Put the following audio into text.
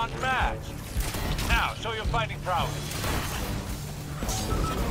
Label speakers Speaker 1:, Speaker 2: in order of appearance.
Speaker 1: unmatched. Now, show your fighting prowess.